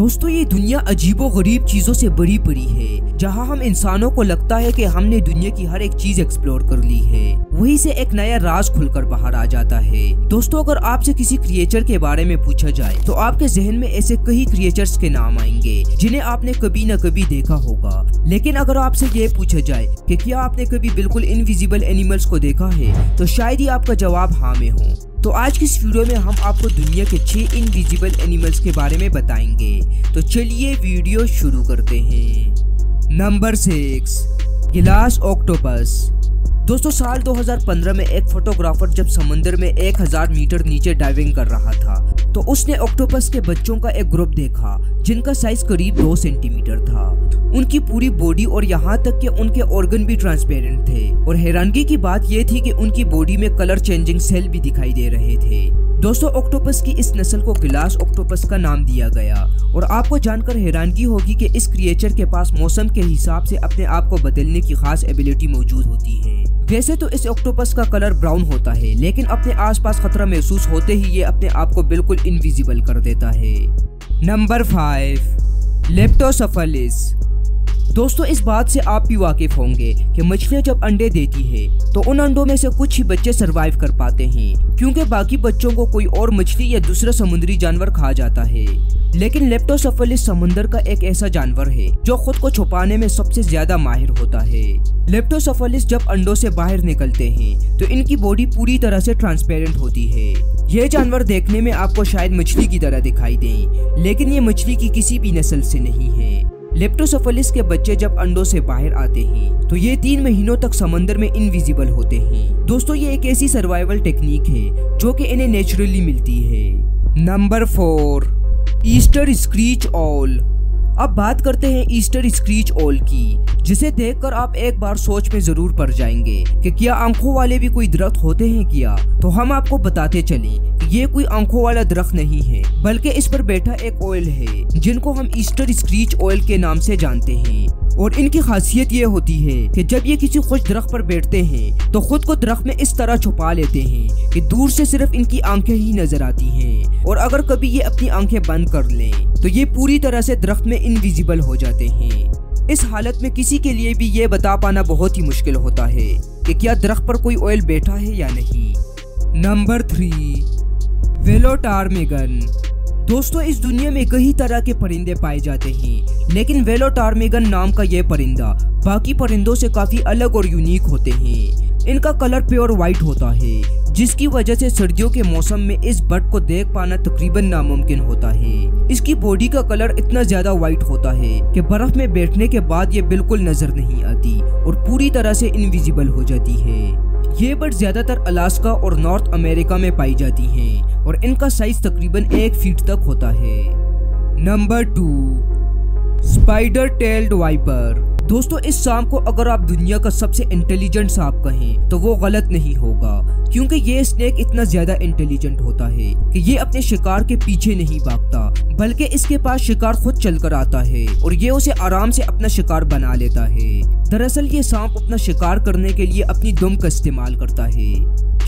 दोस्तों, ये दुनिया अजीबो गरीब चीज़ों से बड़ी पड़ी है, जहाँ हम इंसानों को लगता है कि हमने दुनिया की हर एक चीज़ एक्सप्लोर कर ली है। वही से एक नया राज खुलकर बाहर आ जाता है। दोस्तों, अगर आपसे किसी क्रिएचर के बारे में पूछा जाए तो आपके जहन में ऐसे कई क्रिएचर्स के नाम आएँगे, जिन्हें आपने कभी न कभी देखा होगा। लेकिन अगर आपसे ये पूछा जाए कि क्या आपने कभी बिल्कुल इनविजिबल एनिमल्स को देखा है तो शायद ही आपका जवाब हाँ में हो। तो आज की इस वीडियो में हम आपको दुनिया के छह इनविजिबल एनिमल्स के बारे में बताएँगे। तो चलिए वीडियो शुरू करते हैं। नंबर सिक्स गिलास ऑक्टोपस दोस्तों, साल 2015 में एक फोटोग्राफर जब समंदर में 1000 मीटर नीचे डाइविंग कर रहा था तो उसने ऑक्टोपस के बच्चों का एक ग्रुप देखा, जिनका साइज़ करीब दो सेंटीमीटर था। उनकी पूरी बॉडी और यहाँ तक कि उनके ऑर्गन भी ट्रांसपेरेंट थे। और हैरानगी की बात यह थी कि उनकी बॉडी में कलर चेंजिंग सेल भी दिखाई दे रहे थे। दोस्तों ऑक्टोपस की इस नस्ल को गिलास ऑक्टोपस का नाम दिया गया। और आपको जानकर हैरानगी होगी कि इस क्रिएचर के पास मौसम के हिसाब से अपने आप को बदलने की खास एबिलिटी मौजूद होती है। वैसे तो इस ऑक्टोपस का कलर ब्राउन होता है, लेकिन अपने आसपास खतरा महसूस होते ही ये अपने आप को बिल्कुल इनविजिबल कर देता है। नंबर फाइव लेप्टोसफलिस दोस्तों, इस बात से आप भी वाकिफ होंगे कि मछलियाँ जब अंडे देती है तो उन अंडों में से कुछ ही बच्चे सरवाइव कर पाते हैं, क्योंकि बाकी बच्चों को कोई और मछली या दूसरा समुद्री जानवर खा जाता है। लेकिन लेप्टोसफलिस समुद्र का एक ऐसा जानवर है, जो खुद को छुपाने में सबसे ज़्यादा माहिर होता है। लेप्टोसफलिस जब अंडों से बाहर निकलते हैं तो इनकी बॉडी पूरी तरह से ट्रांसपेरेंट होती है। ये जानवर देखने में आपको शायद मछली की तरह दिखाई दे, लेकिन ये मछली की किसी भी नस्ल से नहीं है। लेप्टोसफलिस के बच्चे जब अंडों से बाहर आते हैं तो ये तीन महीनों तक समंदर में इनविजिबल होते हैं। दोस्तों, ये एक ऐसी सर्वाइवल टेक्निक है, जो कि इन्हें नेचुरली मिलती है। Number four eastern screech owl अब बात करते हैं ईस्टर स्क्रीच ऑल की, जिसे देखकर आप एक बार सोच में ज़रूर पड़ जाएँगे कि क्या आँखों वाले भी कोई दरख्त होते हैं क्या? तो हम आपको बताते चले ये कोई आँखों वाला दरख्त नहीं है, बल्कि इस पर बैठा एक ऑयल है, जिनको हम ईस्टर स्क्रीच ऑयल के नाम से जानते हैं। और इनकी खासियत ये होती है कि जब ये किसी खुश दरख्त पर बैठते हैं तो खुद को दरख्त में इस तरह छुपा लेते हैं कि दूर से सिर्फ़ इनकी आँखें ही नज़र आती हैं। और अगर कभी ये अपनी आँखें बंद कर लें तो ये पूरी तरह से दरख्त में इनविजिबल हो जाते हैं। इस हालत में किसी के लिए भी ये बता पाना बहुत ही मुश्किल होता है कि क्या दरख्त पर कोई ऑयल बैठा है या नहीं। नंबर थ्री वेलोटार्मेगन। दोस्तों, इस दुनिया में कई तरह के परिंदे पाए जाते हैं, लेकिन वेलोटार्मेगन नाम का ये परिंदा बाकी परिंदों से काफ़ी अलग और यूनिक होते हैं। इनका कलर प्योर व्हाइट होता है, जिसकी वजह से सर्दियों के मौसम में इस बर्ड को देख पाना तकरीबन नामुमकिन होता है। इसकी बॉडी का कलर इतना ज़्यादा व्हाइट होता है कि बर्फ़ में बैठने के बाद ये बिल्कुल नज़र नहीं आती और पूरी तरह से इनविजिबल हो जाती है। ये बर्ड ज़्यादातर अलास्का और नॉर्थ अमेरिका में पाई जाती हैं और इनका साइज़ तकरीबन एक फीट तक होता है। Number two, spider tailed viper. दोस्तों, इस सांप को अगर आप दुनिया का सबसे इंटेलिजेंट सांप कहें तो वो गलत नहीं होगा, क्योंकि ये स्नेक इतना ज़्यादा इंटेलिजेंट होता है कि ये अपने शिकार के पीछे नहीं भागता, बल्कि इसके पास शिकार खुद चलकर आता है और ये उसे आराम से अपना शिकार बना लेता है। दरअसल ये सांप अपना शिकार करने के लिए अपनी दुम का इस्तेमाल करता है।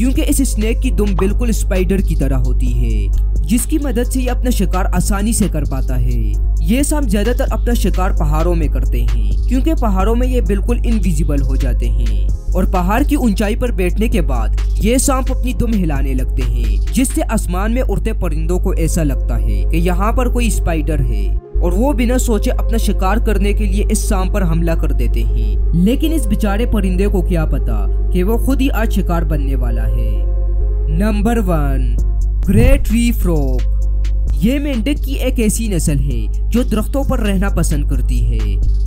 क्योंकि इस स्नेक की दुम बिल्कुल स्पाइडर की तरह होती है, जिसकी मदद से ये अपना शिकार आसानी से कर पाता है। ये सांप ज़्यादातर अपना शिकार पहाड़ों में करते हैं, क्योंकि पहाड़ों में ये बिल्कुल इनविजिबल हो जाते हैं। और पहाड़ की ऊंचाई पर बैठने के बाद ये सांप अपनी दुम हिलाने लगते हैं, जिससे आसमान में उड़ते परिंदों को ऐसा लगता है कि यहाँ पर कोई स्पाइडर है। और वो बिना सोचे अपना शिकार करने के लिए इस शाम पर हमला कर देते हैं। लेकिन इस बेचारे परिंदे को क्या पता कि वो खुद ही आज शिकार बनने वाला है। Number one great tree frog ये मेंढक की एक ऐसी नस्ल है जो दरख्तों पर रहना पसंद करती है।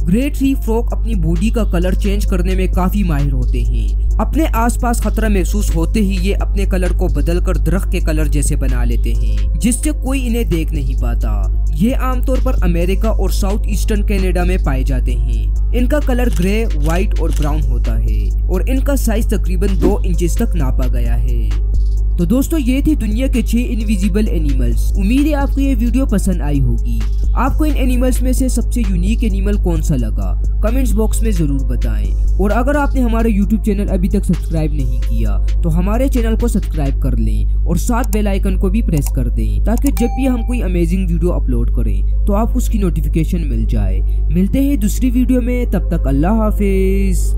ग्रेट ट्री फ्रॉग अपनी बॉडी का कलर चेंज करने में काफ़ी माहिर होते हैं। अपने आसपास खतरा महसूस होते ही ये अपने कलर को बदलकर दरख्त के कलर जैसे बना लेते हैं, जिससे कोई इन्हें देख नहीं पाता। ये आमतौर पर अमेरिका और साउथ ईस्टर्न कनाडा में पाए जाते हैं। इनका कलर ग्रे, व्हाइट और ब्राउन होता है और इनका साइज़ तकरीबन दो इंच तक नापा गया है। तो दोस्तों, ये थी दुनिया के छह इनविजिबल एनिमल्स उम्मीद है आपको ये वीडियो पसंद आई होगी। आपको इन एनिमल्स में से सबसे यूनिक एनिमल कौन सा लगा? कमेंट्स बॉक्स में ज़रूर बताएँ। और अगर आपने हमारे यूट्यूब चैनल अभी तक सब्सक्राइब नहीं किया तो हमारे चैनल को सब्सक्राइब कर लें और साथ बेल आइकन को भी प्रेस कर दें, ताकि जब भी हम कोई अमेजिंग वीडियो अपलोड करें तो आप उसकी नोटिफिकेशन मिल जाए। मिलते हैं दूसरी वीडियो में, तब तक अल्लाह हाफिज।